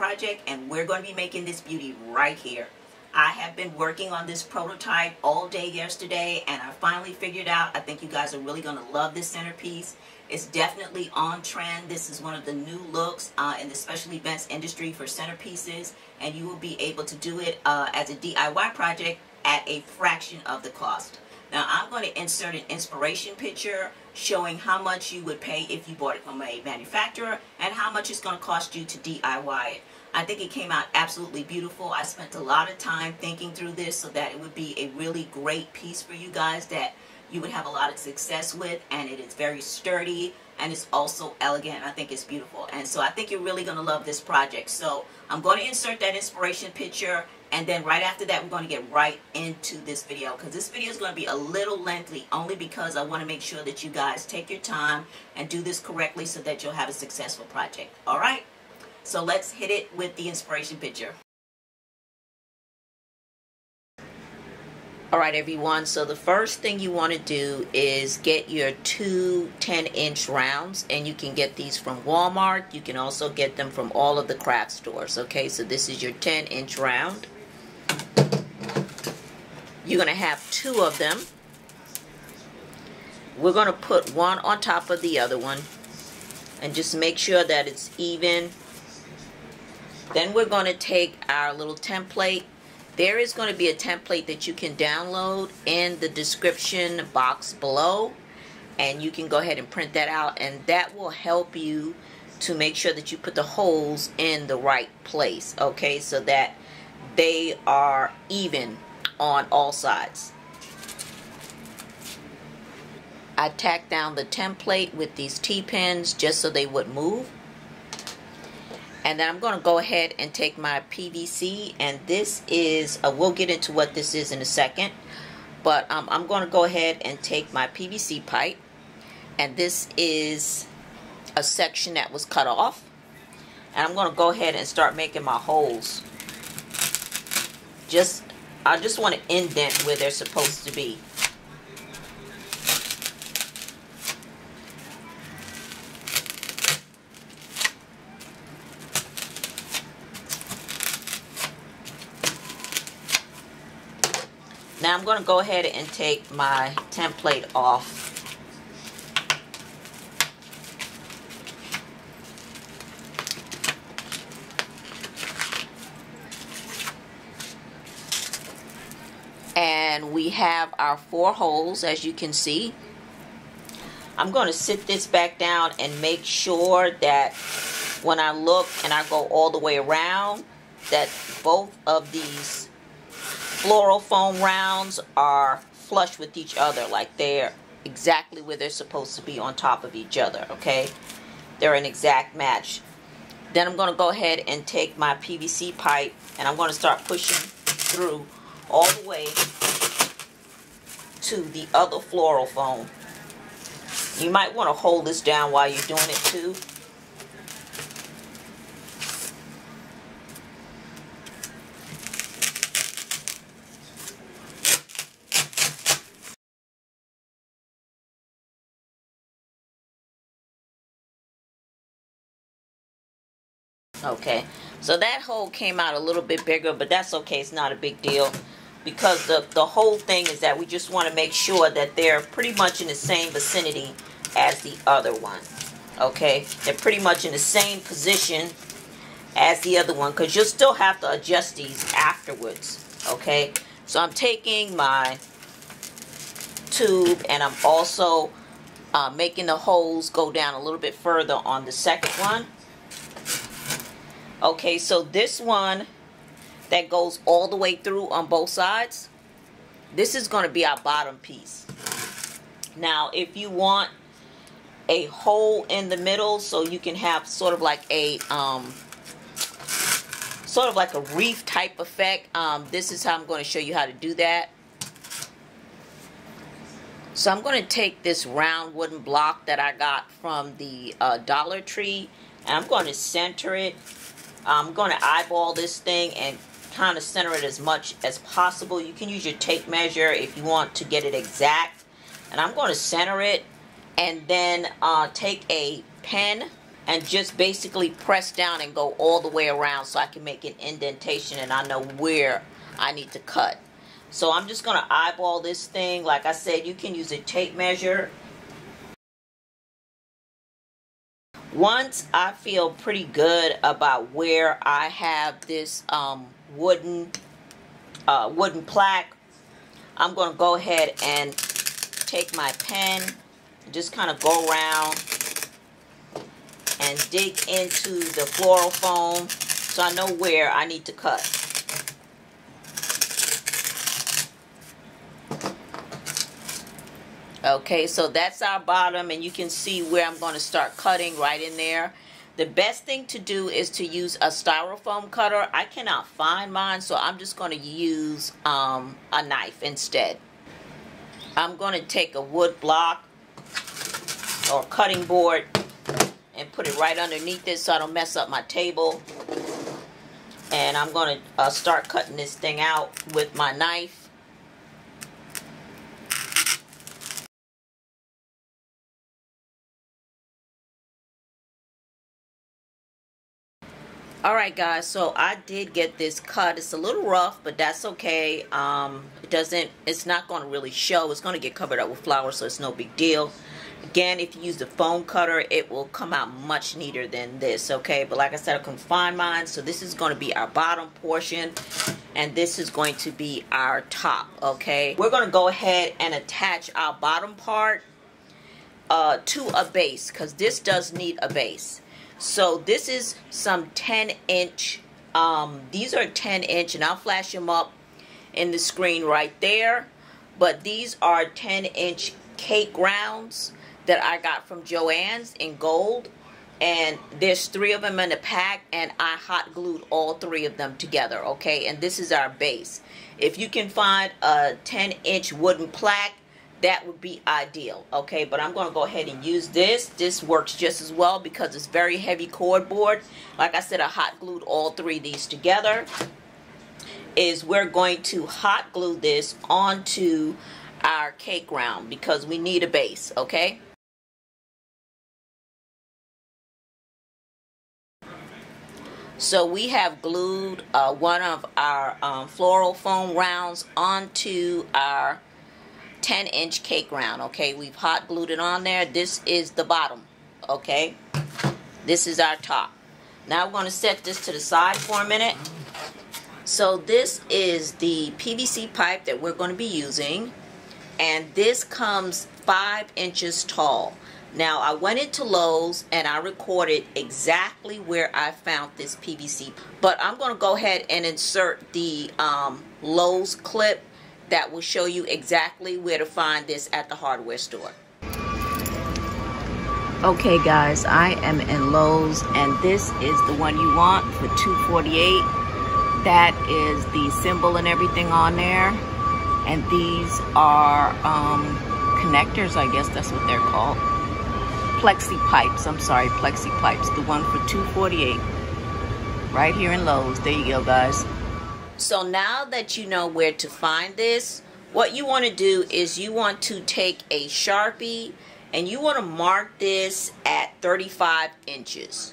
project, and we're going to be making this beauty right here. I have been working on this prototype all day yesterday, and I finally figured out, I think you guys are really going to love this centerpiece. It's definitely on trend. This is one of the new looks uh, in the special events industry for centerpieces, and you will be able to do it uh, as a DIY project at a fraction of the cost. Now I'm going to insert an inspiration picture showing how much you would pay if you bought it from a manufacturer and how much it's going to cost you to DIY it. I think it came out absolutely beautiful. I spent a lot of time thinking through this so that it would be a really great piece for you guys that you would have a lot of success with and it is very sturdy and it's also elegant. I think it's beautiful. And so I think you're really going to love this project. So I'm going to insert that inspiration picture and then right after that, we're going to get right into this video because this video is going to be a little lengthy only because I want to make sure that you guys take your time and do this correctly so that you'll have a successful project. All right? So let's hit it with the inspiration picture. Alright everyone, so the first thing you want to do is get your two 10 inch rounds and you can get these from Walmart. You can also get them from all of the craft stores. Okay, so this is your 10 inch round. You're going to have two of them. We're going to put one on top of the other one and just make sure that it's even. Then we're going to take our little template there is going to be a template that you can download in the description box below. And you can go ahead and print that out. And that will help you to make sure that you put the holes in the right place. Okay, so that they are even on all sides. I tacked down the template with these T-pins just so they would move. And then I'm going to go ahead and take my PVC. And this is, uh, we'll get into what this is in a second. But um, I'm going to go ahead and take my PVC pipe. And this is a section that was cut off. And I'm going to go ahead and start making my holes. Just, I just want to indent where they're supposed to be. Now I'm going to go ahead and take my template off. And we have our four holes as you can see. I'm going to sit this back down and make sure that when I look and I go all the way around that both of these floral foam rounds are flush with each other like they're exactly where they're supposed to be on top of each other okay they're an exact match then I'm going to go ahead and take my PVC pipe and I'm going to start pushing through all the way to the other floral foam you might want to hold this down while you're doing it too Okay, so that hole came out a little bit bigger, but that's okay. It's not a big deal because the, the whole thing is that we just want to make sure that they're pretty much in the same vicinity as the other one. Okay, they're pretty much in the same position as the other one because you'll still have to adjust these afterwards. Okay, so I'm taking my tube and I'm also uh, making the holes go down a little bit further on the second one. Okay, so this one that goes all the way through on both sides, this is going to be our bottom piece. Now, if you want a hole in the middle so you can have sort of like a um, sort of like a reef type effect, um, this is how I'm going to show you how to do that. So I'm going to take this round wooden block that I got from the uh, Dollar Tree and I'm going to center it I'm going to eyeball this thing and kind of center it as much as possible. You can use your tape measure if you want to get it exact. And I'm going to center it and then uh, take a pen and just basically press down and go all the way around so I can make an indentation and I know where I need to cut. So I'm just going to eyeball this thing. Like I said, you can use a tape measure. Once I feel pretty good about where I have this um, wooden uh, wooden plaque, I'm going to go ahead and take my pen, and just kind of go around and dig into the floral foam so I know where I need to cut. Okay, so that's our bottom and you can see where I'm going to start cutting right in there. The best thing to do is to use a styrofoam cutter. I cannot find mine, so I'm just going to use um, a knife instead. I'm going to take a wood block or cutting board and put it right underneath it so I don't mess up my table. And I'm going to uh, start cutting this thing out with my knife. Alright guys, so I did get this cut. It's a little rough, but that's okay. Um, it doesn't, it's not going to really show. It's going to get covered up with flowers, so it's no big deal. Again, if you use the foam cutter, it will come out much neater than this, okay? But like I said, I couldn't find mine, so this is going to be our bottom portion, and this is going to be our top, okay? We're going to go ahead and attach our bottom part uh, to a base, because this does need a base. So this is some 10 inch, um, these are 10 inch, and I'll flash them up in the screen right there. But these are 10 inch cake rounds that I got from Joann's in gold. And there's three of them in the pack, and I hot glued all three of them together, okay? And this is our base. If you can find a 10 inch wooden plaque, that would be ideal, okay? But I'm going to go ahead and use this. This works just as well because it's very heavy cardboard. Like I said, I hot glued all three of these together. Is we're going to hot glue this onto our cake round because we need a base, okay? So we have glued uh, one of our um, floral foam rounds onto our 10 inch cake round. Okay, we've hot glued it on there. This is the bottom. Okay, this is our top. Now we're going to set this to the side for a minute. So this is the PVC pipe that we're going to be using. And this comes 5 inches tall. Now I went into Lowe's and I recorded exactly where I found this PVC. But I'm going to go ahead and insert the um, Lowe's clip that will show you exactly where to find this at the hardware store. Okay guys, I am in Lowe's and this is the one you want for 248 That is the symbol and everything on there. And these are um, connectors, I guess that's what they're called plexi pipes. I'm sorry, plexi pipes. The one for 248 right here in Lowe's. There you go, guys. So now that you know where to find this, what you want to do is you want to take a Sharpie and you want to mark this at 35 inches.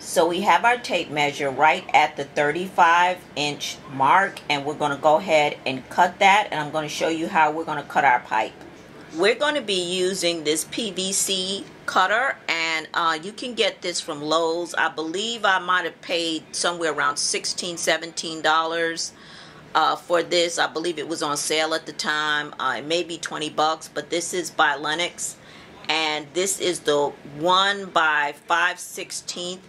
So we have our tape measure right at the 35 inch mark and we're going to go ahead and cut that and I'm going to show you how we're going to cut our pipe we're going to be using this PVC cutter and uh, you can get this from Lowe's. I believe I might have paid somewhere around $16, $17 uh, for this. I believe it was on sale at the time. Uh, it may be 20 bucks, but this is by Lenox and this is the 1 by 5 16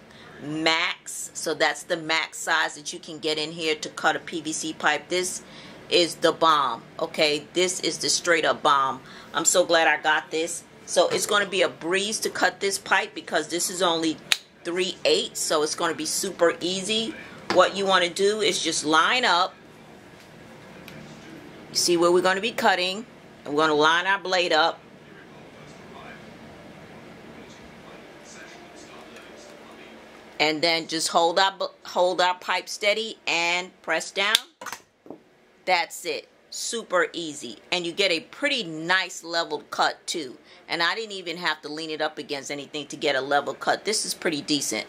max. So that's the max size that you can get in here to cut a PVC pipe. This is the bomb. Okay, this is the straight up bomb. I'm so glad I got this. So it's going to be a breeze to cut this pipe because this is only 3 8 so it's going to be super easy. What you want to do is just line up. See where we're going to be cutting. And we're going to line our blade up. And then just hold our, hold our pipe steady and press down. That's it. Super easy and you get a pretty nice leveled cut too. And I didn't even have to lean it up against anything to get a level cut. This is pretty decent.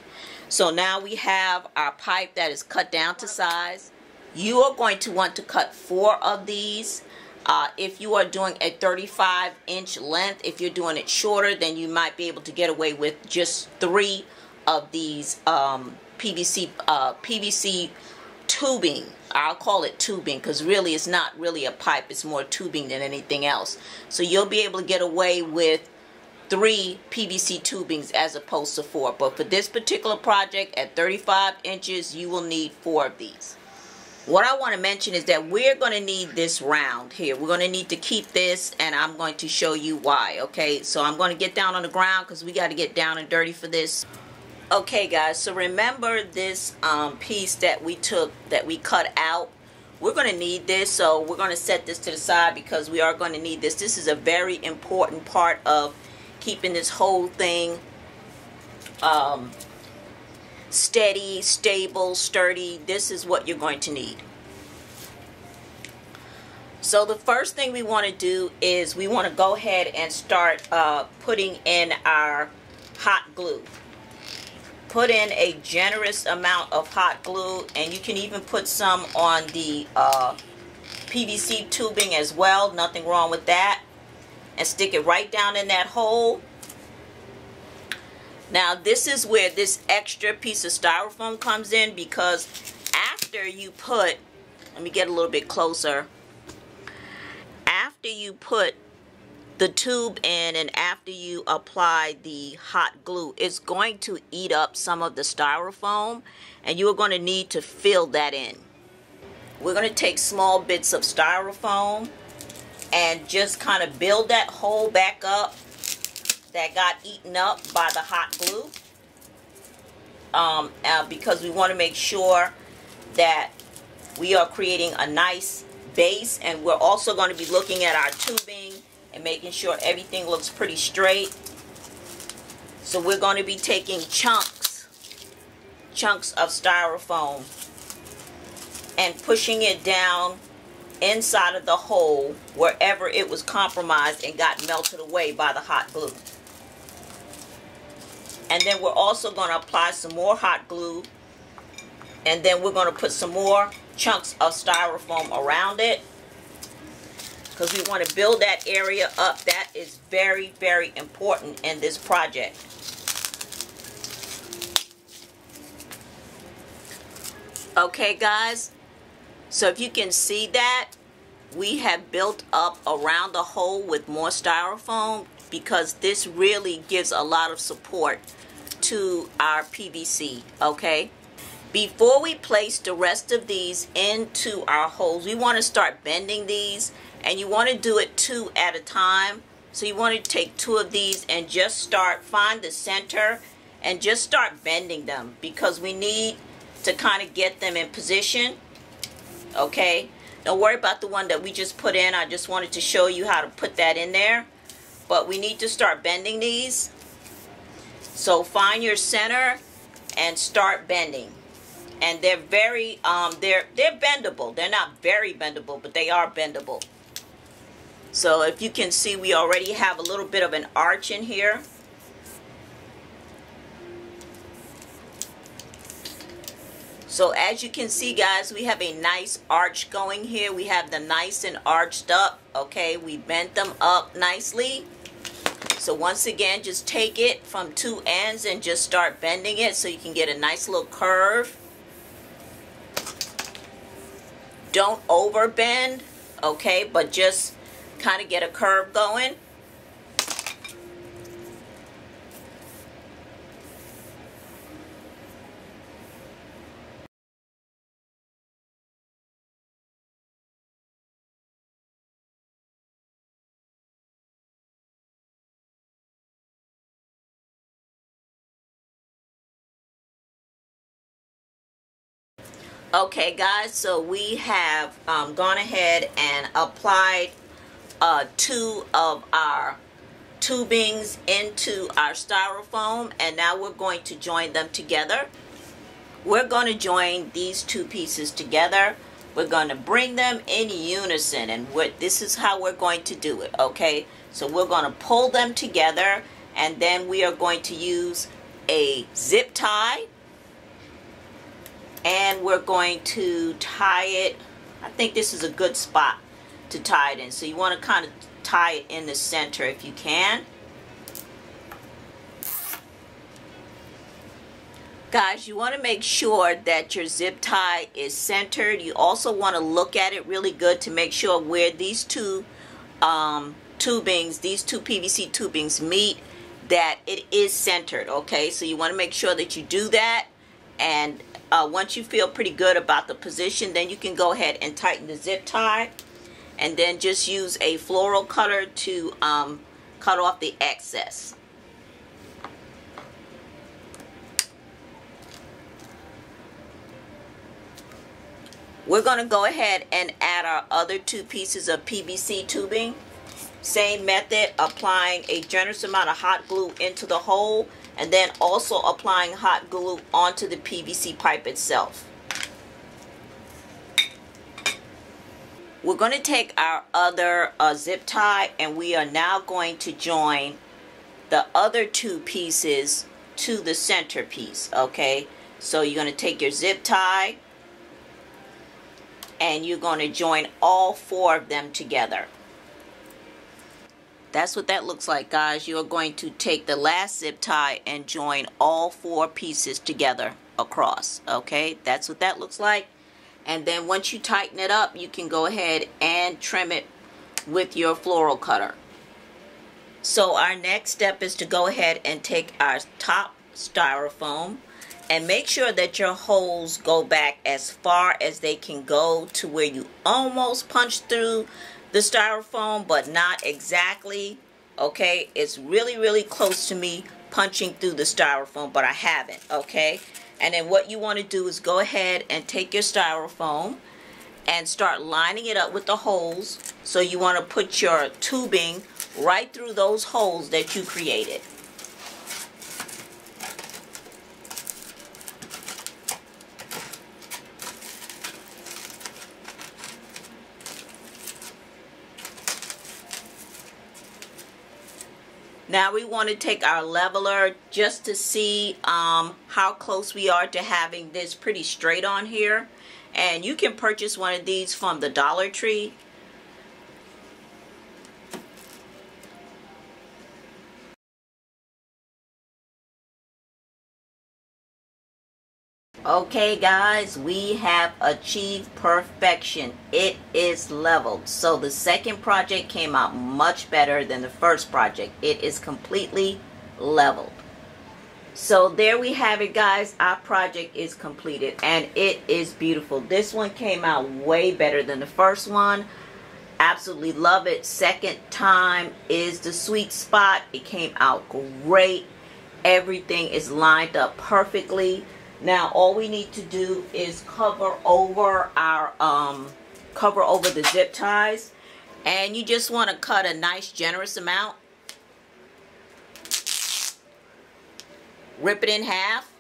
So now we have our pipe that is cut down to size. You are going to want to cut four of these. Uh, if you are doing a 35 inch length if you're doing it shorter then you might be able to get away with just three of these um, PVC uh, PVC tubing. I'll call it tubing because really it's not really a pipe it's more tubing than anything else. So you'll be able to get away with three PVC tubings as opposed to four. But for this particular project at 35 inches you will need four of these. What I want to mention is that we're going to need this round here. We're going to need to keep this and I'm going to show you why okay? So I'm going to get down on the ground because we got to get down and dirty for this Okay guys, so remember this um, piece that we took, that we cut out. We're going to need this, so we're going to set this to the side because we are going to need this. This is a very important part of keeping this whole thing um, steady, stable, sturdy. This is what you're going to need. So the first thing we want to do is we want to go ahead and start uh, putting in our hot glue put in a generous amount of hot glue and you can even put some on the uh, PVC tubing as well. Nothing wrong with that. And stick it right down in that hole. Now this is where this extra piece of styrofoam comes in because after you put let me get a little bit closer. After you put the tube in and after you apply the hot glue it's going to eat up some of the styrofoam and you're going to need to fill that in. We're going to take small bits of styrofoam and just kind of build that hole back up that got eaten up by the hot glue. Um, uh, because we want to make sure that we are creating a nice base and we're also going to be looking at our tubing and making sure everything looks pretty straight. So we're going to be taking chunks, chunks of styrofoam and pushing it down inside of the hole wherever it was compromised and got melted away by the hot glue. And then we're also going to apply some more hot glue and then we're going to put some more chunks of styrofoam around it because we want to build that area up. That is very, very important in this project. Okay, guys. So if you can see that, we have built up around the hole with more styrofoam because this really gives a lot of support to our PVC, okay? Before we place the rest of these into our holes, we want to start bending these and you want to do it two at a time. So you want to take two of these and just start find the center and just start bending them because we need to kind of get them in position okay? Don't worry about the one that we just put in. I just wanted to show you how to put that in there. But we need to start bending these. So find your center and start bending. And they're very um they're they're bendable. They're not very bendable but they are bendable so if you can see, we already have a little bit of an arch in here. So as you can see, guys, we have a nice arch going here. We have the nice and arched up. Okay, we bent them up nicely. So once again, just take it from two ends and just start bending it so you can get a nice little curve. Don't over bend, okay, but just kind of get a curve going. Okay guys, so we have um, gone ahead and applied uh, two of our tubings into our styrofoam and now we're going to join them together. We're going to join these two pieces together. We're going to bring them in unison and this is how we're going to do it okay? So we're going to pull them together and then we are going to use a zip tie and we're going to tie it. I think this is a good spot to tie it in so you want to kind of tie it in the center if you can Guys, you want to make sure that your zip tie is centered. You also want to look at it really good to make sure where these two um, tubings, these two PVC tubings meet, that it is centered, okay? So you want to make sure that you do that. And uh, once you feel pretty good about the position, then you can go ahead and tighten the zip tie. And then just use a floral cutter to um, cut off the excess. We're going to go ahead and add our other two pieces of PVC tubing. Same method, applying a generous amount of hot glue into the hole and then also applying hot glue onto the PVC pipe itself. We're going to take our other uh, zip tie and we are now going to join the other two pieces to the center piece, okay? So you're going to take your zip tie, and you're going to join all four of them together. That's what that looks like, guys. You're going to take the last zip tie and join all four pieces together across. Okay, that's what that looks like. And then once you tighten it up, you can go ahead and trim it with your floral cutter. So our next step is to go ahead and take our top styrofoam and make sure that your holes go back as far as they can go to where you almost punch through the styrofoam but not exactly okay it's really really close to me punching through the styrofoam but I haven't okay and then what you want to do is go ahead and take your styrofoam and start lining it up with the holes. So you want to put your tubing right through those holes that you created Now we want to take our leveler just to see um, how close we are to having this pretty straight on here. And you can purchase one of these from the Dollar Tree. Okay guys, we have achieved perfection. It is leveled. So the second project came out much better than the first project. It is completely leveled. So there we have it guys. Our project is completed and it is beautiful. This one came out way better than the first one. Absolutely love it. Second time is the sweet spot. It came out great. Everything is lined up perfectly. Now all we need to do is cover over our um, cover over the zip ties and you just want to cut a nice generous amount. Rip it in half.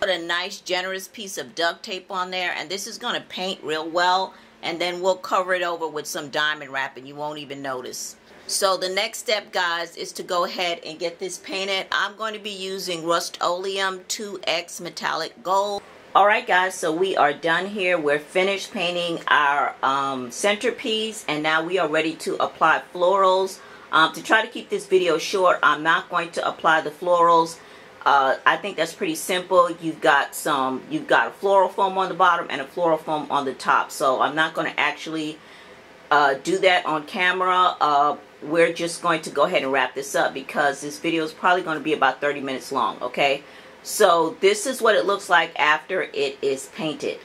Put a nice generous piece of duct tape on there and this is going to paint real well and then we'll cover it over with some diamond wrap and you won't even notice. So the next step, guys, is to go ahead and get this painted. I'm going to be using Rust-Oleum 2X Metallic Gold. Alright guys, so we are done here. We're finished painting our um, centerpiece and now we are ready to apply florals. Um, to try to keep this video short, I'm not going to apply the florals. Uh, I think that's pretty simple. You've got some, you've got a floral foam on the bottom and a floral foam on the top. So I'm not going to actually uh, do that on camera. Uh, we're just going to go ahead and wrap this up because this video is probably going to be about 30 minutes long, okay? So this is what it looks like after it is painted.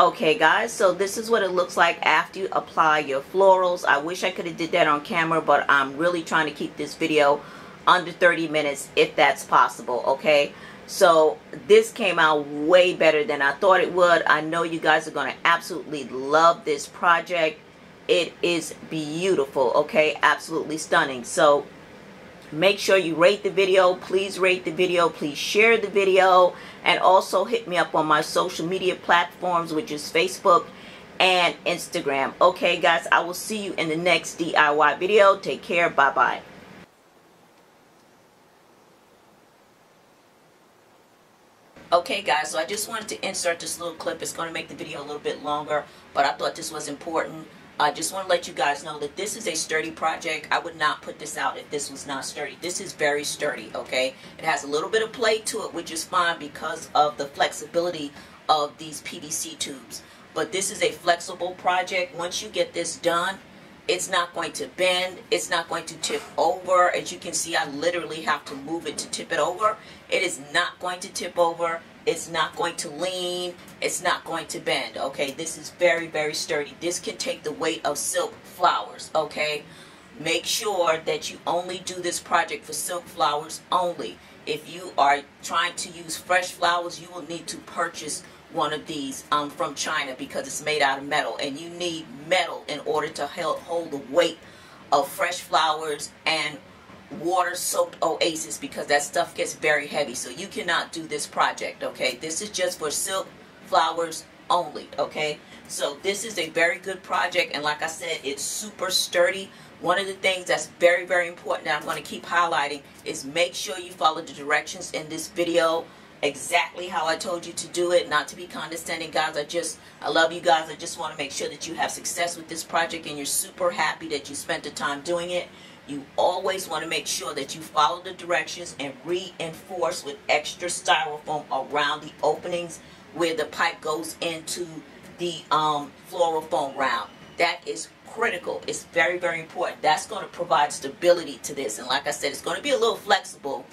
Okay guys, so this is what it looks like after you apply your florals. I wish I could have did that on camera, but I'm really trying to keep this video under 30 minutes if that's possible, okay? So this came out way better than I thought it would. I know you guys are going to absolutely love this project it is beautiful okay absolutely stunning so make sure you rate the video please rate the video please share the video and also hit me up on my social media platforms which is Facebook and Instagram. Okay, guys, I will see you in the next DIY video. Take care. Bye-bye. Okay guys, so I just wanted to insert this little clip. It's going to make the video a little bit longer, but I thought this was important. I just want to let you guys know that this is a sturdy project. I would not put this out if this was not sturdy. This is very sturdy, okay? It has a little bit of play to it, which is fine because of the flexibility of these PVC tubes. But this is a flexible project. Once you get this done, it's not going to bend. It's not going to tip over. As you can see, I literally have to move it to tip it over. It is not going to tip over. It's not going to lean. It's not going to bend. Okay, this is very, very sturdy. This can take the weight of silk flowers. Okay, make sure that you only do this project for silk flowers only. If you are trying to use fresh flowers, you will need to purchase one of these um, from China because it's made out of metal and you need metal in order to help hold the weight of fresh flowers and water soaked oasis because that stuff gets very heavy so you cannot do this project okay this is just for silk flowers only okay so this is a very good project and like I said it's super sturdy one of the things that's very very important that I'm going to keep highlighting is make sure you follow the directions in this video exactly how I told you to do it, not to be condescending, guys. I just, I love you guys. I just want to make sure that you have success with this project and you're super happy that you spent the time doing it. You always want to make sure that you follow the directions and reinforce with extra styrofoam around the openings where the pipe goes into the um, floral foam round. That is critical. It's very, very important. That's going to provide stability to this. And like I said, it's going to be a little flexible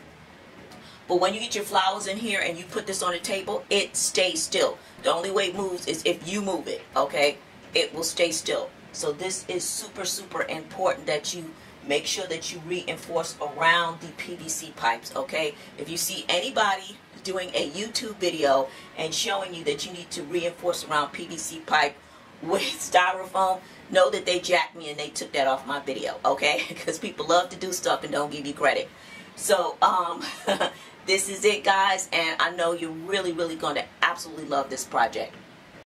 but when you get your flowers in here and you put this on the table, it stays still. The only way it moves is if you move it, okay? It will stay still. So this is super, super important that you make sure that you reinforce around the PVC pipes, okay? If you see anybody doing a YouTube video and showing you that you need to reinforce around PVC pipe with styrofoam, know that they jacked me and they took that off my video, okay? Because people love to do stuff and don't give you credit. So, um, this is it guys and I know you're really really going to absolutely love this project